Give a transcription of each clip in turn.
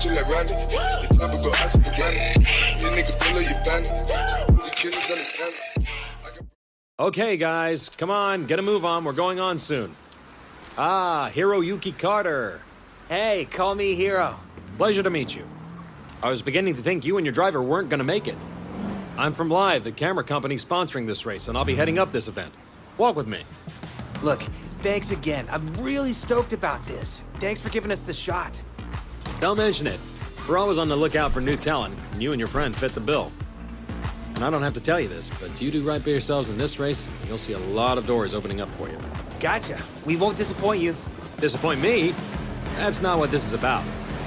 got you like Randy. The chopper go out to the granny. This nigga pull up your bandit. The killers understand it. Okay, guys, come on, get a move on. We're going on soon. Ah, Hiroyuki Carter. Hey, call me Hiro. Pleasure to meet you. I was beginning to think you and your driver weren't going to make it. I'm from Live, the camera company sponsoring this race, and I'll be heading up this event. Walk with me. Look, thanks again. I'm really stoked about this. Thanks for giving us the shot. Don't mention it. We're always on the lookout for new talent, and you and your friend fit the bill. And I don't have to tell you this, but you do right by yourselves in this race, and you'll see a lot of doors opening up for you. Gotcha. We won't disappoint you. Disappoint me? That's not what this is about.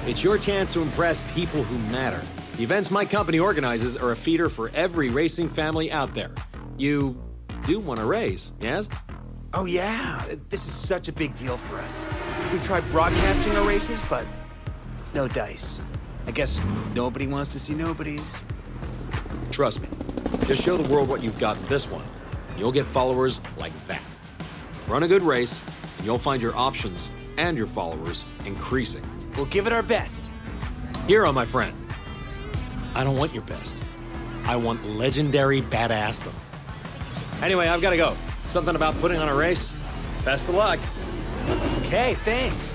It's your chance to impress people who matter. The events my company organizes are a feeder for every racing family out there. You do want to race, yes? Oh, yeah. This is such a big deal for us. We've tried broadcasting our races, but no dice. I guess nobody wants to see nobodies. Trust me. Just show the world what you've got in this one. You'll get followers like that. Run a good race, and you'll find your options and your followers increasing. We'll give it our best. Hiro, my friend. I don't want your best. I want legendary badassdom. Anyway, I've got to go. Something about putting on a race. Best of luck. Okay, thanks.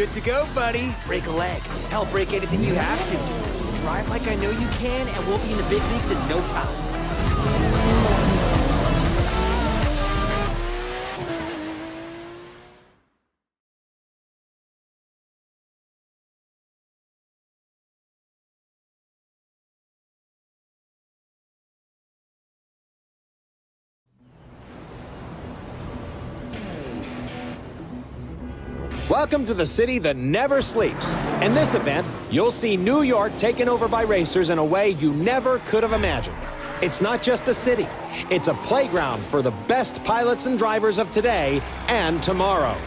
Good to go, buddy. Break a leg. Hell, break anything you have to. Just drive like I know you can, and we'll be in the big leagues in no time. Welcome to the city that never sleeps. In this event, you'll see New York taken over by racers in a way you never could have imagined. It's not just a city, it's a playground for the best pilots and drivers of today and tomorrow.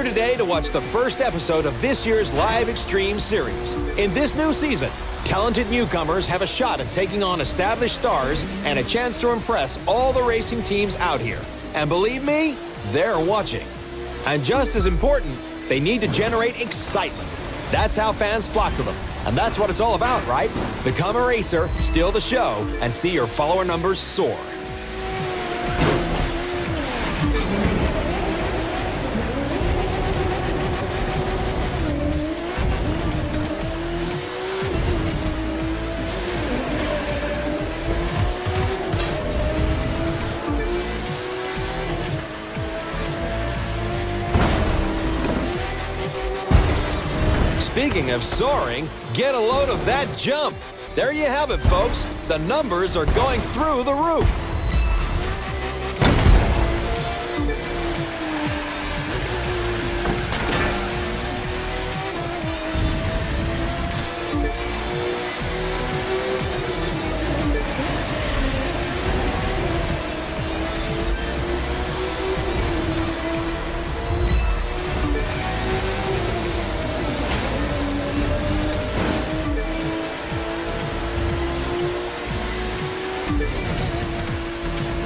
Here today to watch the first episode of this year's Live Extreme series. In this new season, talented newcomers have a shot at taking on established stars and a chance to impress all the racing teams out here. And believe me, they're watching. And just as important, they need to generate excitement. That's how fans flock to them. And that's what it's all about, right? Become a racer, steal the show, and see your follower numbers soar. Speaking of soaring, get a load of that jump. There you have it, folks. The numbers are going through the roof.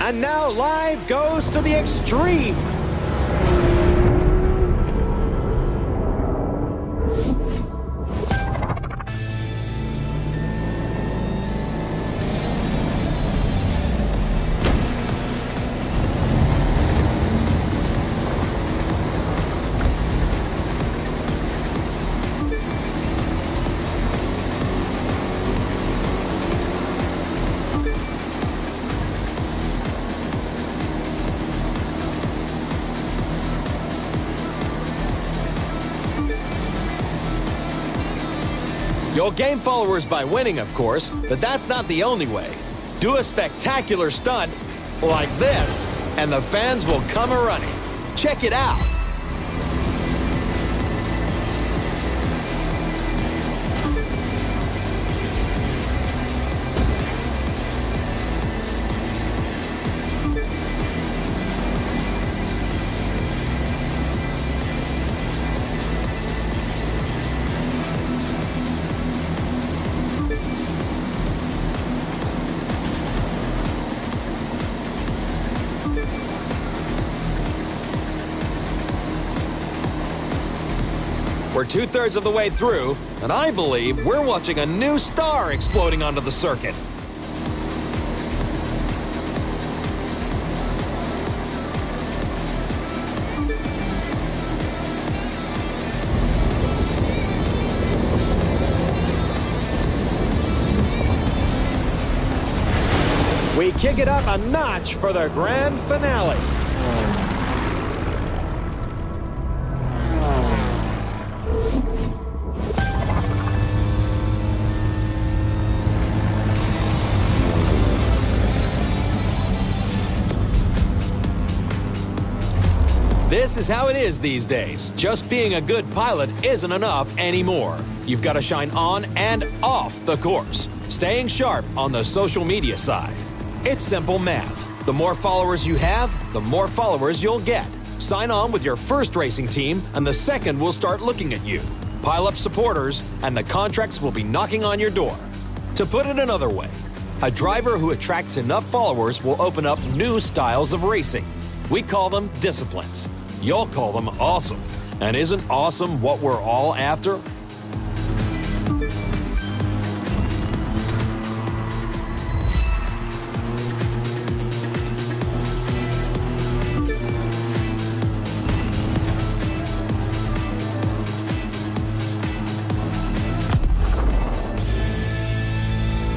And now live goes to the extreme. You'll gain followers by winning, of course, but that's not the only way. Do a spectacular stunt like this, and the fans will come a running. Check it out. We're two thirds of the way through, and I believe we're watching a new star exploding onto the circuit. We kick it up a notch for the grand finale. This is how it is these days. Just being a good pilot isn't enough anymore. You've got to shine on and off the course, staying sharp on the social media side. It's simple math. The more followers you have, the more followers you'll get. Sign on with your first racing team, and the second will start looking at you. Pile up supporters, and the contracts will be knocking on your door. To put it another way, a driver who attracts enough followers will open up new styles of racing. We call them disciplines. You'll call them awesome. And isn't awesome what we're all after?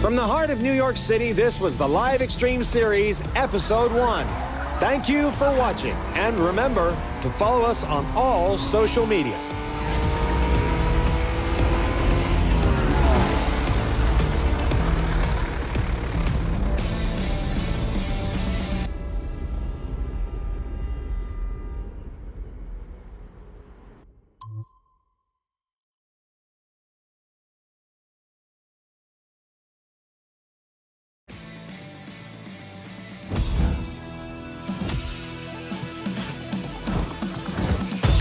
From the heart of New York City, this was the Live Extreme Series, Episode 1. Thank you for watching, and remember to follow us on all social media.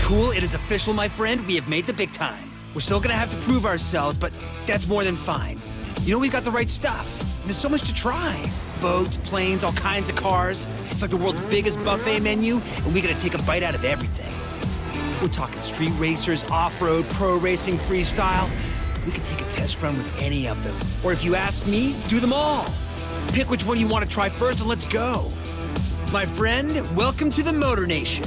Cool, it is official, my friend. We have made the big time. We're still gonna have to prove ourselves, but that's more than fine. You know, we've got the right stuff. There's so much to try. Boats, planes, all kinds of cars. It's like the world's biggest buffet menu, and we gotta take a bite out of everything. We're talking street racers, off-road, pro racing, freestyle. We could take a test run with any of them. Or if you ask me, do them all. Pick which one you want to try first and let's go. My friend, welcome to the Motor Nation.